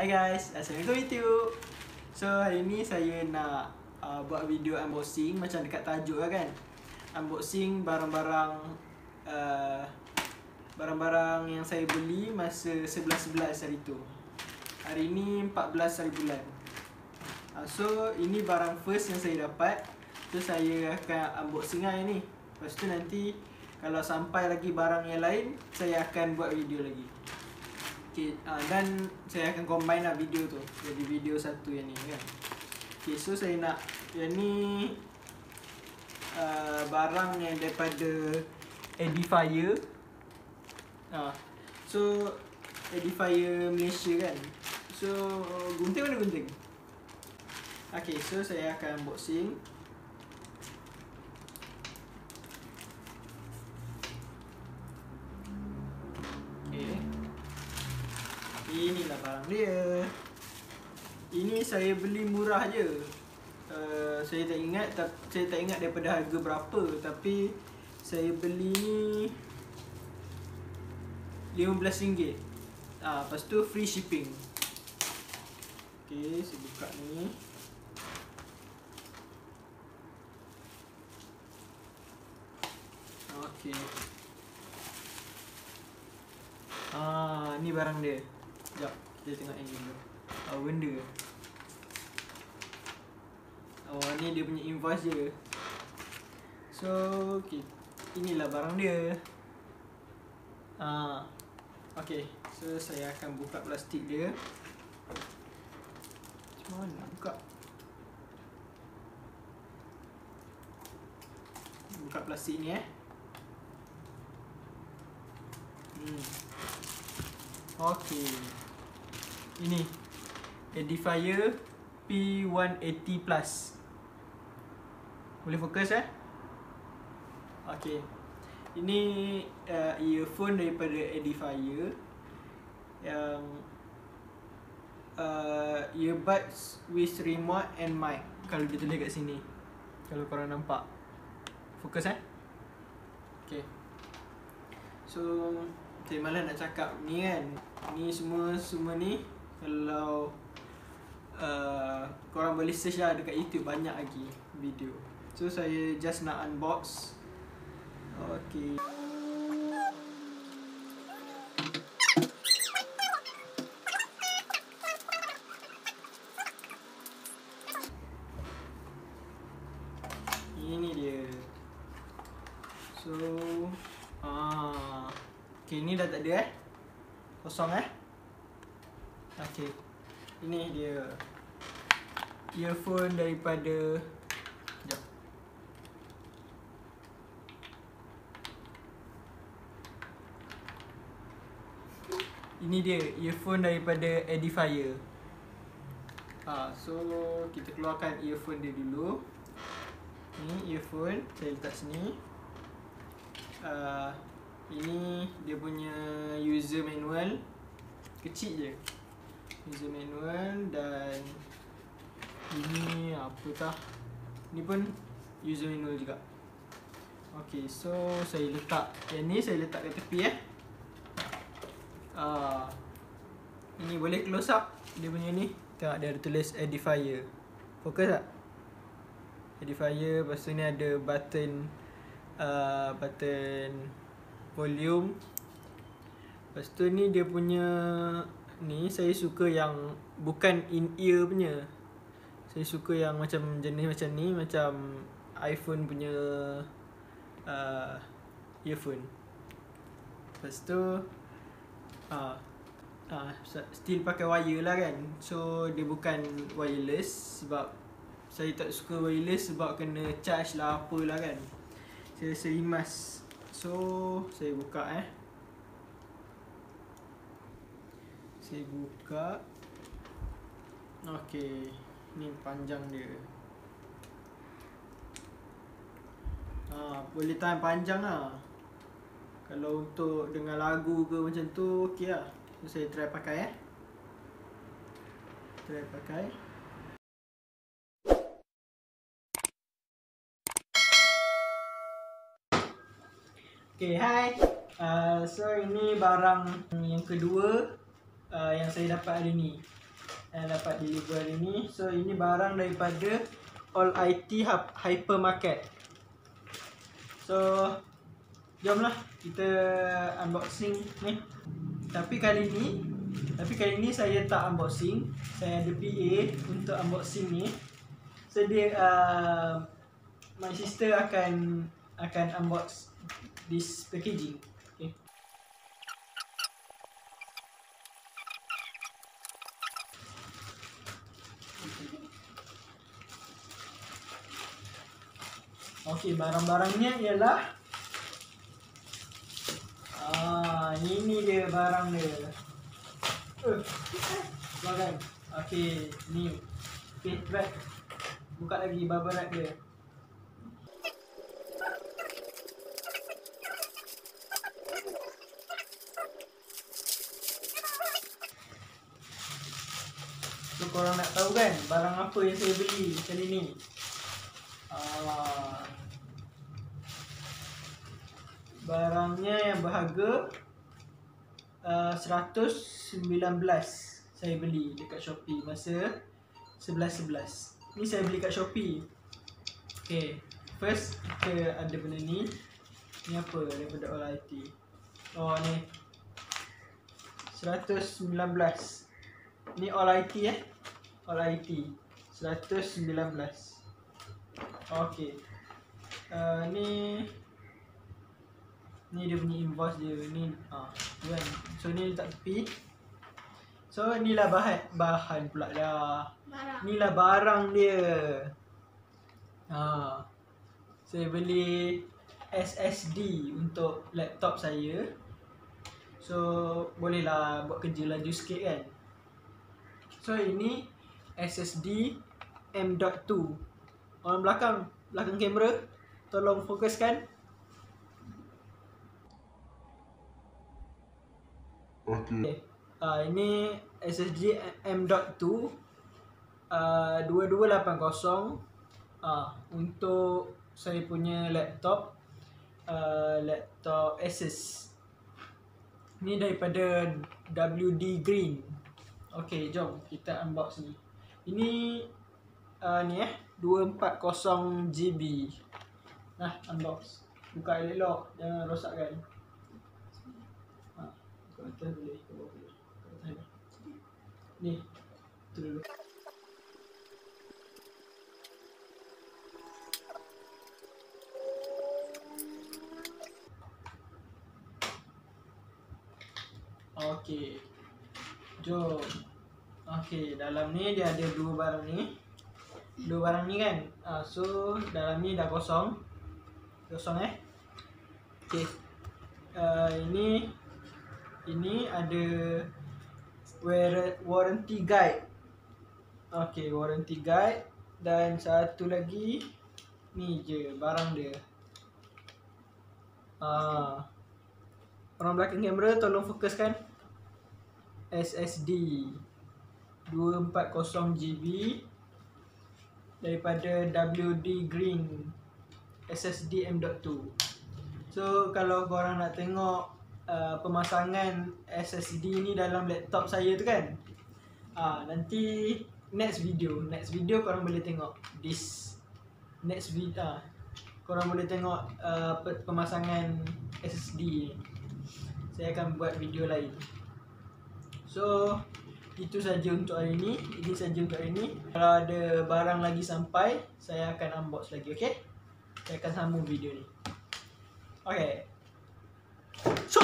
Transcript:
Hai guys, Assalamualaikum YouTube. So hari ni saya nak uh, buat video unboxing macam dekat tajuk lah kan. Unboxing barang-barang uh, Barang-barang yang saya beli masa 11-11 hari tu. Hari ni 14 hari bulan. Uh, So ini barang first yang saya dapat. So saya akan unboxing lah ni. Lepas tu nanti kalau sampai lagi barang yang lain Saya akan buat video lagi Okay, uh, dan saya akan combine lah video tu. Jadi video satu yang ni kan? Okay, so saya nak Yang ni uh, Barang yang daripada Edifier. Uh, So Edifier Malaysia kan? So Gunting mana gunting? Okay, so saya akan unboxing Okay Inilah barang dia. Ini saya beli murah je. Uh, Saya tak ingat Saya tak ingat daripada harga berapa Tapi Saya beli ni RM15 ah, Lepas tu free shipping. Okay saya buka ni. Okay Ah, ni barang dia. Sekejap, kita tengok yang dulu. Apa oh, benda? Oh, ni dia punya invoice je. So, okay. inilah barang dia. Ah, okay. So, saya akan buka plastik dia. Macam mana nak buka? Buka plastik ni eh. Hmm. Okey. Ini Edifier P180 Plus. Boleh fokus eh? Okey. Ini uh, earphone daripada Edifier yang uh, earbuds with remote and mic. Kalau dia tulis kat sini. Kalau korang nampak. Fokus eh? Okey. So, saya malah nak cakap ni kan Ni semua semua ni Kalau uh, Korang boleh search lah dekat YouTube Banyak lagi video. So saya just nak unbox. Okay. Ini dia. So Ah Okay, dah tak ada eh? Kosong eh Okay Ini dia Earphone daripada Sekejap Ini dia earphone daripada Edifier. Ha, So kita keluarkan earphone dia dulu. Ni earphone Saya letak sini. Uh, ini dia punya user manual. Kecil je User manual dan Ini apa tah Ni pun user manual juga. Okay so saya letak Yang ni saya letak kat tepi eh. Uh, Ini boleh close up Dia punya ni? Tengok dia ada tulis edifier. Fokus tak? Edifier Lepas tu ni ada button uh, Button volume. Lepas tu ni dia punya Ni saya suka yang Bukan in ear punya. Saya suka yang macam jenis macam ni Macam iPhone punya uh, Earphone. Lepas tu uh, uh, Still pakai wire lah kan. So dia bukan wireless Sebab Saya tak suka wireless Sebab kena charge lah apalah kan. Saya rasa So, saya buka eh. Saya buka. Okey, ni panjang dia. Ha, boleh tahan panjang lah. Kalau untuk dengar lagu ke macam tu, okey lah. So, saya try pakai eh. Try pakai. Okay, hi. Uh, so ini barang yang kedua uh, yang saya dapat hari ni. yang dapat deliver hari ni. So ini barang daripada All IT Hypermarket. So jomlah kita unboxing ni. Tapi kali ni tapi kali ni saya tak unboxing. Saya ada PA untuk unboxing ni. So dia uh, my sister akan akan unbox this packaging. Okay. Okey, barang-barangnya ialah Ah, ini dia barang dia. Uh, bagai. Okey, ni. Cepat. Buka lagi wrap dia. Korang nak tahu kan barang apa yang saya beli kali ni? Ah. Barangnya yang berharga uh, 119 saya beli dekat Shopee masa 11-11 Ni saya beli kat Shopee. Okay First kita ada benda ni. Ni apa daripada All IT Oh ni. 119 Ni All IT eh IT 119 Okay uh, Ni Ni dia punya invoice dia. Ni ha, kan. So ni letak tepi. So ni lah bahan Bahan pula dah. Barang. Ni lah barang dia. Ha. Saya beli SSD untuk laptop saya. So bolehlah buat kerja laju sikit kan. So ini SSD M.2 Orang belakang Belakang kamera Tolong fokuskan Okay. Uh, ini SSD M.2 uh, 2280 uh, untuk saya punya laptop uh, laptop Asus. Ni daripada WD Green. Okey, jom kita unbox ni. Ini uh, ni eh 240 GB. Nah, unbox. Buka elok, jangan rosakkan. Ha, kat atas boleh, bawah boleh. Kat atas ni. Ni, tu dulu. Okey. Jom. Okey, dalam ni dia ada dua barang ni. Dua barang ni kan. Uh, so dalam ni dah kosong. Kosong eh. Okey. Uh, ini ini ada war- warranty guide. Okey, warranty guide dan satu lagi ni je barang dia. Ah. Orang belakang kamera tolong fokuskan. SSD 240 GB daripada WD Green SSD M.2 So kalau korang nak tengok uh, pemasangan SSD ni dalam laptop saya tu kan uh, Nanti next video, next video korang boleh tengok this next video uh, Korang boleh tengok uh, pemasangan SSD Saya akan buat video lain. So itu saja untuk hari ini. Ini saja untuk hari ini. Kalau ada barang lagi sampai, saya akan unbox lagi, okey? Saya akan sambung video ni. Okay. So,